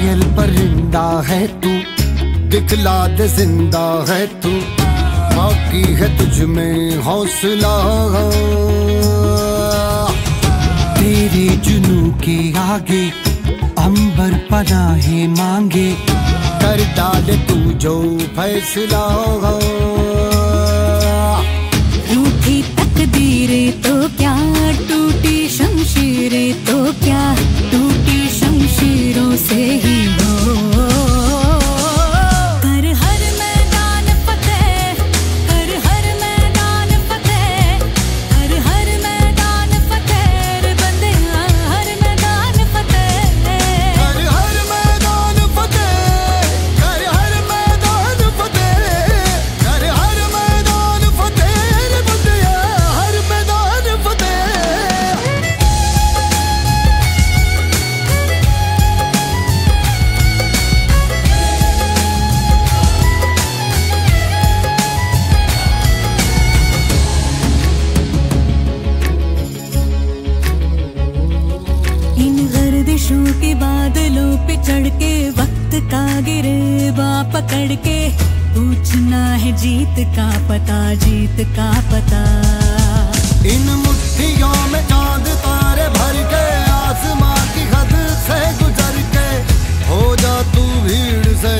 घायल परिंदा है तू दिखला दे ज़िंदा है तू। बाकी है तुझ में हौसला। तेरे जुनू के आगे अंबर पनाहे मांगे, कर डाल तू जो फैसला। से ही बारिशों के बादलों पे चढ़ के वक्त का गिरे बा पकड़ के पूछना है जीत का पता, जीत का पता। इन मुट्ठियों में चाँद तारे भर के, आसमां की हद से गुजर के, हो जा तू भीड़ से